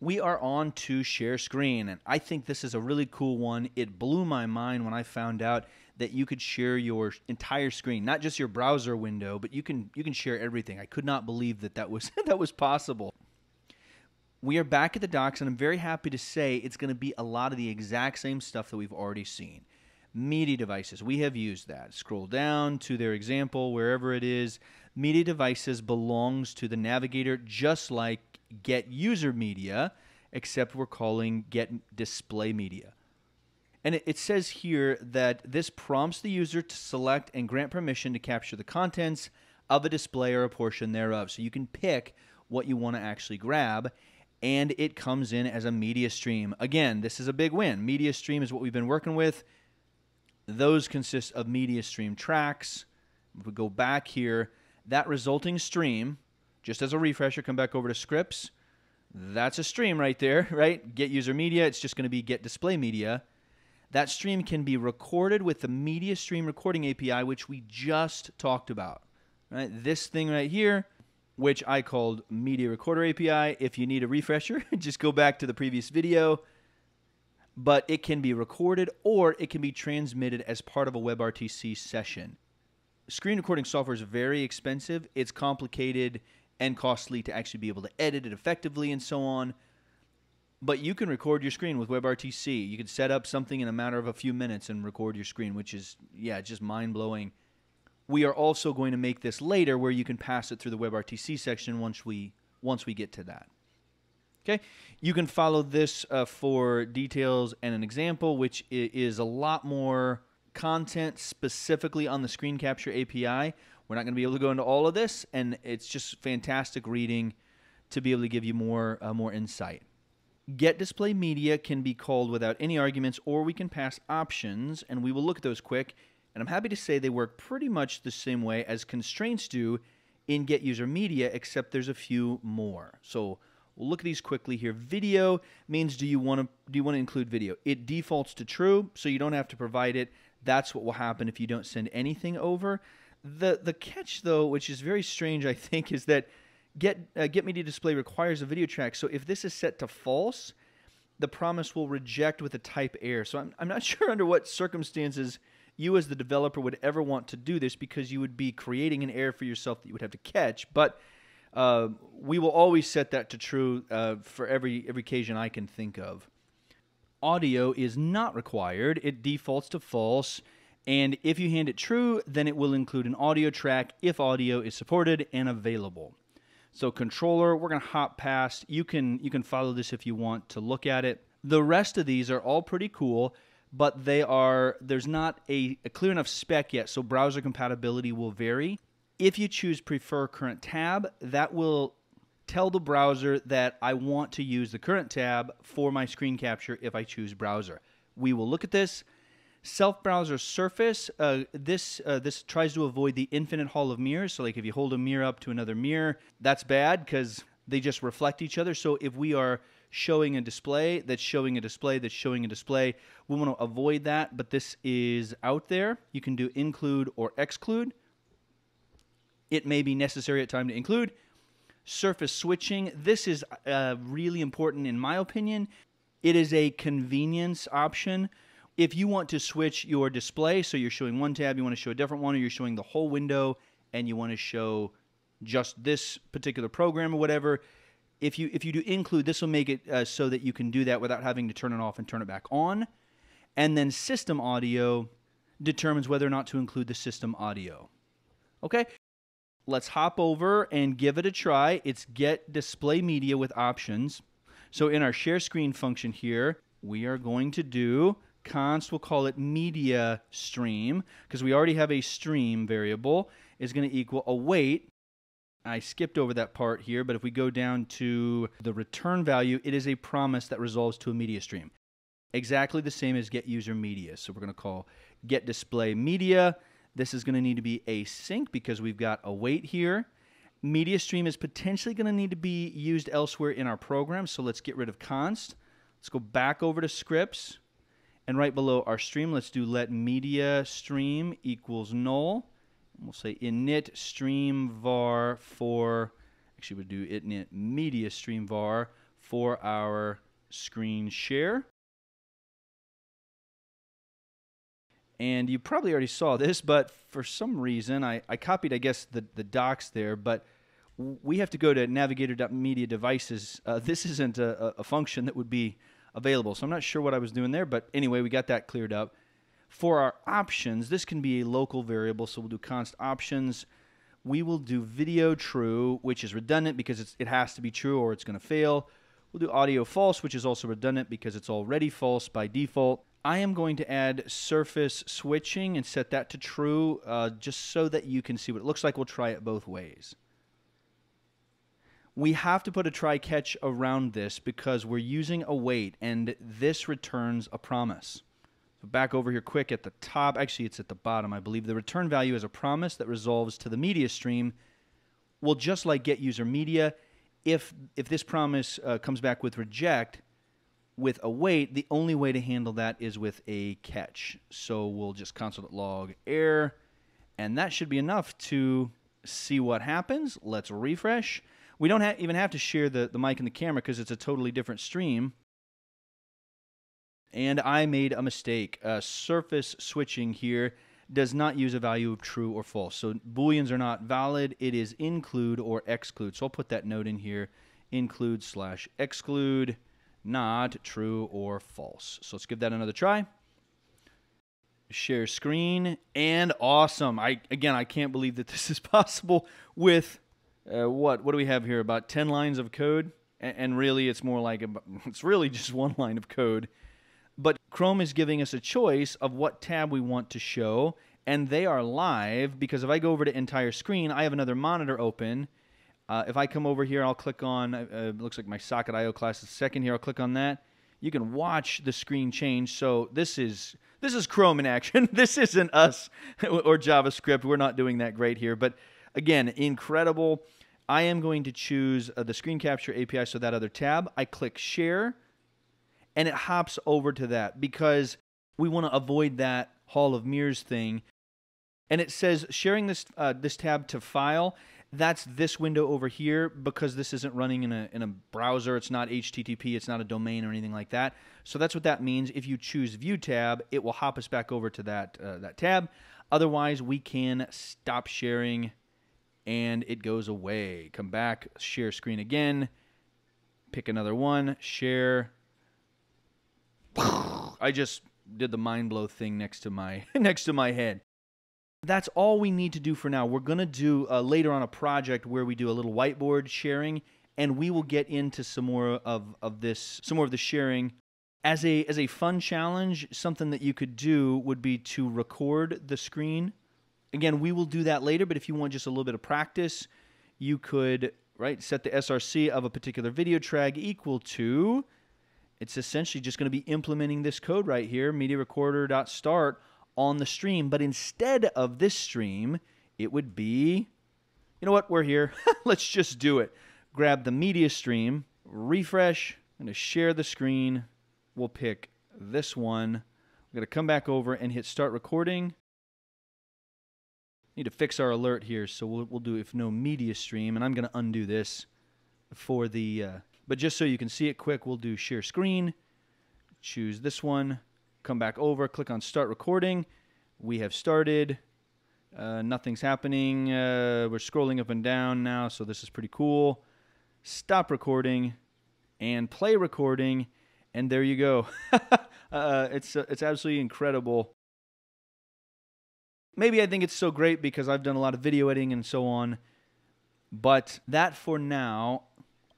we are on to share screen and i think this is a really cool one. It blew my mind when i found out that you could share your entire screen not just your browser window but you can you can share everything. I could not believe that that was that was possible. We are back at the docs and i'm very happy to say it's going to be a lot of the exact same stuff that we've already seen media devices we have used that scroll down to their example wherever it is media devices belongs to the navigator just like get user media, except we're calling get display media. And it, says here that this prompts the user to select and grant permission to capture the contents of a display or a portion thereof. So you can pick what you want to actually grab, and it comes in as a media stream. Again, this is a big win. Media stream is what we've been working with. Those consist of media stream tracks. If we go back here, that resulting stream just as a refresher, come back over to scripts. That's a stream right there, right? Get user media, it's just going to be get display media. That stream can be recorded with the media stream recording API, which we just talked about. Right? This thing right here, which I called media recorder API. If you need a refresher, just go back to the previous video. But it can be recorded or it can be transmitted as part of a WebRTC session. Screen recording software is very expensive. It's complicated and costly to actually be able to edit it effectively and so on. But you can record your screen with WebRTC. You can set up something in a matter of a few minutes and record your screen, which is, yeah, just mind blowing. We are also going to make this later where you can pass it through the WebRTC section once we once we get to that. Okay, you can follow this uh, for details and an example, which is a lot more content specifically on the screen capture API. We're not going to be able to go into all of this, and it's just fantastic reading to be able to give you more uh, more insight. Get display media can be called without any arguments, or we can pass options, and we will look at those quick. And I'm happy to say they work pretty much the same way as constraints do in get user media, except there's a few more. So we'll look at these quickly here. Video means do you want to do you want to include video? It defaults to true, so you don't have to provide it. That's what will happen if you don't send anything over. The the catch though, which is very strange, I think, is that get uh, get media display requires a video track. So if this is set to false, the promise will reject with a type error. So I'm I'm not sure under what circumstances you as the developer would ever want to do this because you would be creating an error for yourself that you would have to catch. But uh, we will always set that to true uh, for every every occasion I can think of. Audio is not required; it defaults to false. And if you hand it true, then it will include an audio track if audio is supported and available. So controller, we're going to hop past. You can you can follow this if you want to look at it. The rest of these are all pretty cool, but they are there's not a, a clear enough spec yet, so browser compatibility will vary. If you choose prefer current tab, that will tell the browser that I want to use the current tab for my screen capture if I choose browser. We will look at this. Self browser surface. Uh, this uh, this tries to avoid the infinite hall of mirrors. So like if you hold a mirror up to another mirror, that's bad because they just reflect each other. So if we are showing a display that's showing a display that's showing a display, we want to avoid that. But this is out there. You can do include or exclude. It may be necessary at time to include. Surface switching. This is uh, really important in my opinion. It is a convenience option if you want to switch your display, so you're showing one tab, you want to show a different one, or you're showing the whole window and you want to show just this particular program or whatever, if you if you do include, this will make it uh, so that you can do that without having to turn it off and turn it back on. And then system audio determines whether or not to include the system audio. Okay, let's hop over and give it a try. It's get display media with options. So in our share screen function here, we are going to do const, we'll call it media stream, because we already have a stream variable, is going to equal await. I skipped over that part here, but if we go down to the return value, it is a promise that resolves to a media stream. Exactly the same as get user media. So we're going to call get display media. This is going to need to be async because we've got a wait here. Media stream is potentially going to need to be used elsewhere in our program. So let's get rid of const. Let's go back over to scripts. And right below our stream, let's do let media stream equals null. We'll say init stream var for, actually we'll do init media stream var for our screen share. And you probably already saw this, but for some reason, I, I copied, I guess, the, the docs there, but we have to go to navigator.media devices. Uh, this isn't a, a function that would be available, so I'm not sure what I was doing there, but anyway, we got that cleared up. For our options, this can be a local variable, so we'll do const options. We will do video true, which is redundant because it has to be true or it's going to fail. We'll do audio false, which is also redundant because it's already false by default. I am going to add surface switching and set that to true uh, just so that you can see what it looks like. We'll try it both ways. We have to put a try catch around this because we're using await and this returns a promise. So back over here quick at the top, actually it's at the bottom I believe. The return value is a promise that resolves to the media stream. Well, just like get user media, if, if this promise uh, comes back with reject, with await, the only way to handle that is with a catch. So we'll just console log error, and that should be enough to see what happens. Let's refresh. We don't ha even have to share the, the mic and the camera because it's a totally different stream. And I made a mistake. Uh, surface switching here does not use a value of true or false. So booleans are not valid. It is include or exclude. So I'll put that note in here. Include slash exclude not true or false. So let's give that another try. Share screen and awesome. I again, I can't believe that this is possible with uh, what what do we have here? About ten lines of code, and, and really, it's more like a, it's really just one line of code. But Chrome is giving us a choice of what tab we want to show, and they are live because if I go over to entire screen, I have another monitor open uh, if I come over here, I'll click on, uh, uh looks like my Socket.io class is second here. I'll click on that. You can watch the screen change. So this is this is Chrome in action. this isn't us or JavaScript. We're not doing that great here. But again, incredible. I am going to choose uh, the screen capture API, so that other tab. I click share, and it hops over to that because we want to avoid that Hall of Mirrors thing. And it says sharing this uh, this tab to file that's this window over here because this isn't running in a, in a browser. It's not HTTP. It's not a domain or anything like that. So that's what that means. If you choose View tab, it will hop us back over to that, uh, that tab. Otherwise, we can stop sharing and it goes away. Come back, share screen again, pick another one, share. I just did the mind blow thing next to my next to my head that's all we need to do for now. We're going to do uh, later on a project where we do a little whiteboard sharing, and we will get into some more of, of this, some more of the sharing. As a, as a fun challenge, something that you could do would be to record the screen. Again, we will do that later, but if you want just a little bit of practice, you could right set the src of a particular video track equal to it's essentially just going to be implementing this code right here media recorder.start on the stream, but instead of this stream, it would be, you know what, we're here. Let's just do it. Grab the media stream, refresh, I'm going to share the screen. We'll pick this one. We're going to come back over and hit start recording. Need to fix our alert here, so we'll, we'll do if no media stream, and I'm going to undo this for the, uh, but just so you can see it quick, we'll do share screen, choose this one, come back over, click on start recording. We have started. Uh, nothing's happening. Uh, we're scrolling up and down now, so this is pretty cool. Stop recording and play recording, and there you go. uh, it's uh, it's absolutely incredible. Maybe I think it's so great because I've done a lot of video editing and so on. But that for now,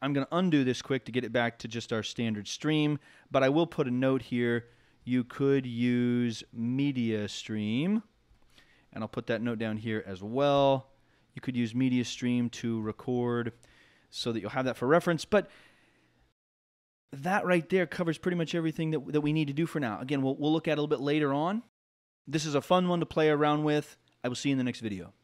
I'm going to undo this quick to get it back to just our standard stream. But I will put a note here you could use Media Stream, and I'll put that note down here as well. You could use Media Stream to record so that you'll have that for reference. But that right there covers pretty much everything that, that we need to do for now. Again, we'll, we'll look at a little bit later on. This is a fun one to play around with. I will see you in the next video.